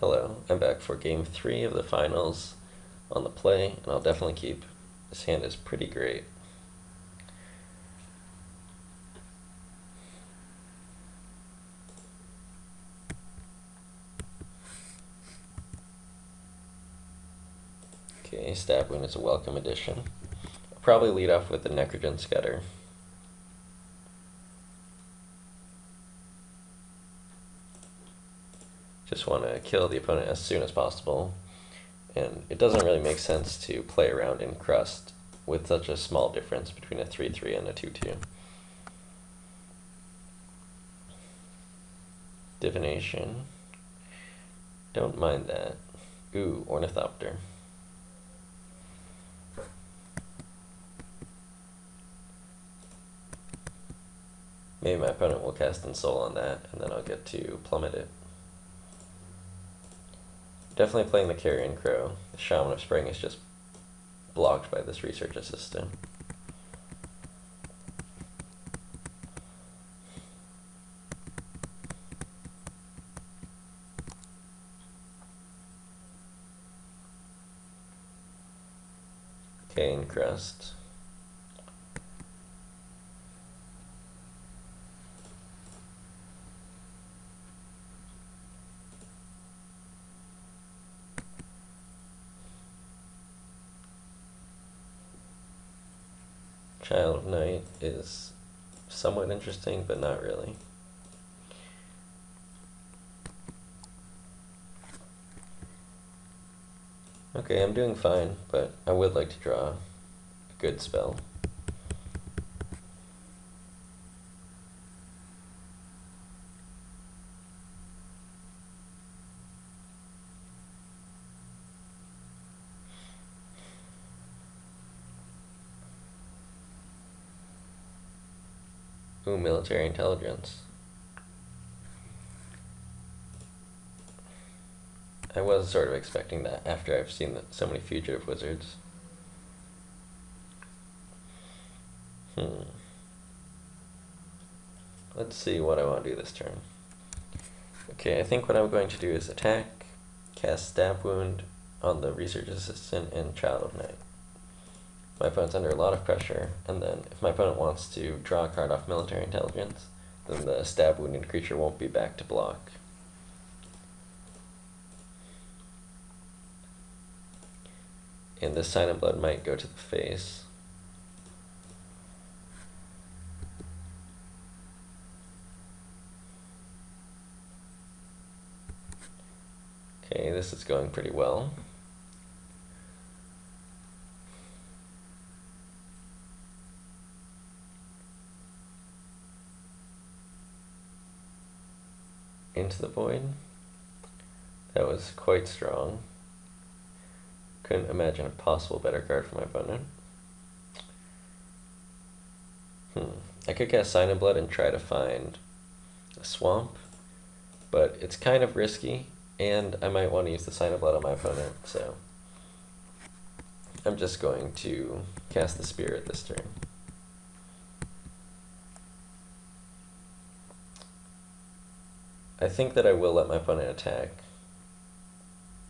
Hello, I'm back for game three of the finals on the play, and I'll definitely keep. This hand is pretty great. Okay, Stab Wound is a welcome addition. I'll probably lead off with the Necrogen Scatter. Just want to kill the opponent as soon as possible. And it doesn't really make sense to play around Encrust with such a small difference between a 3-3 and a 2-2. Divination. Don't mind that. Ooh, Ornithopter. Maybe my opponent will cast Ensoul on that, and then I'll get to plummet it. Definitely playing the Carrion Crow. The Shaman of Spring is just blocked by this Research Assistant. Cane Crest. Child of Night is somewhat interesting, but not really. Okay, I'm doing fine, but I would like to draw a good spell. Ooh, military intelligence. I was sort of expecting that after I've seen the, so many fugitive wizards. Hmm. Let's see what I want to do this turn. Okay, I think what I'm going to do is attack, cast Stab Wound on the Research Assistant and Child of Night my opponent's under a lot of pressure, and then if my opponent wants to draw a card off military intelligence, then the stab wounded creature won't be back to block. And this sign of blood might go to the face. Okay, this is going pretty well. Into the void. That was quite strong. Couldn't imagine a possible better card for my opponent. Hmm. I could cast Sign of Blood and try to find a swamp, but it's kind of risky, and I might want to use the Sign of Blood on my opponent, so I'm just going to cast the Spirit this turn. I think that I will let my opponent attack.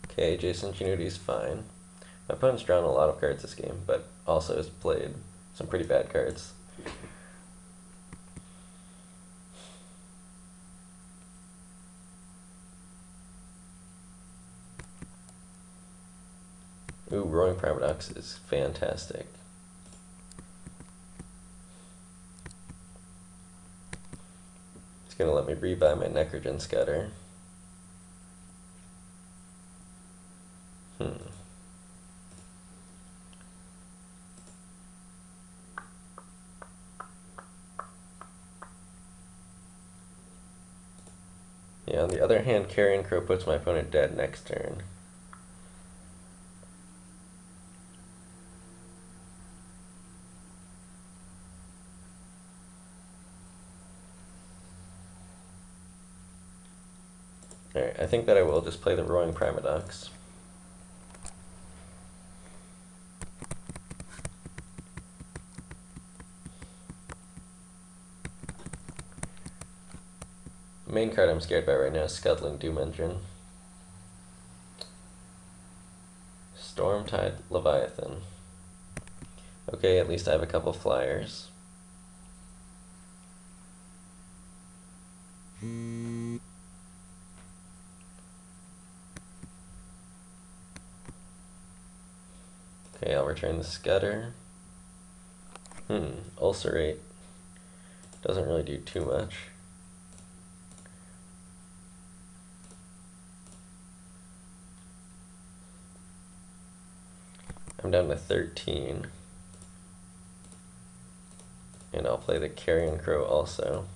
Okay, Jason is fine. My opponent's drawn a lot of cards this game, but also has played some pretty bad cards. Ooh, Roaring Primadox is fantastic. Going to let me rebuy my Necrogen Scatter. Hmm. Yeah, on the other hand, Carrion Crow puts my opponent dead next turn. Alright, I think that I will just play the Roaring Primadox. Main card I'm scared by right now is Scuttling Doom Engine. Stormtide Leviathan. Okay, at least I have a couple flyers. Hmm. Okay, I'll return the scatter. Hmm, Ulcerate. Doesn't really do too much. I'm down to 13. And I'll play the Carrion Crow also.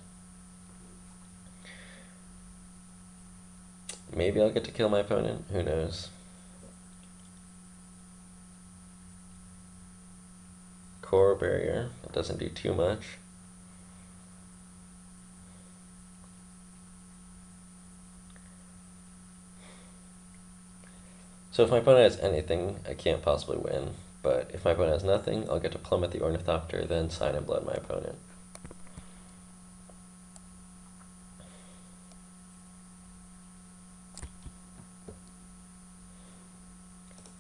Maybe I'll get to kill my opponent, who knows. Coral Barrier, it doesn't do too much. So if my opponent has anything, I can't possibly win. But if my opponent has nothing, I'll get to plummet the Ornithopter, then sign and blood my opponent.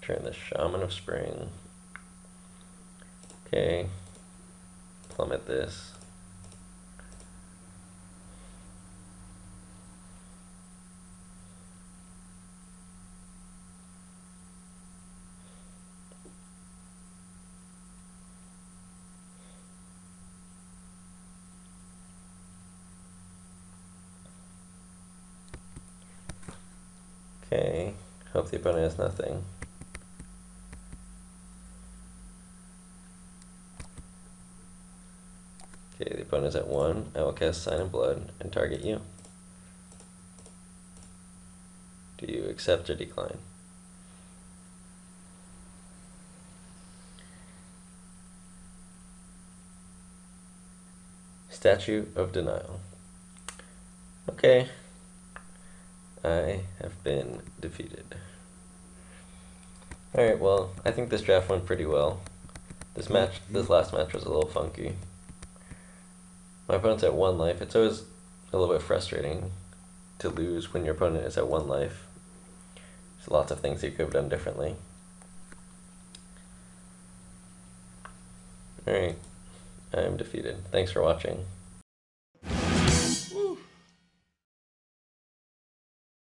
Turn the Shaman of Spring. Okay. Plummet this. Okay, hope the opponent has nothing. Okay, the opponent is at 1. I will cast Sign of Blood and target you. Do you accept or decline? Statute of Denial. Okay. I have been defeated. Alright, well, I think this draft went pretty well. This match, this last match was a little funky. My opponent's at one life. It's always a little bit frustrating to lose when your opponent is at one life. There's lots of things you could have done differently. Alright, I'm defeated. Thanks for watching.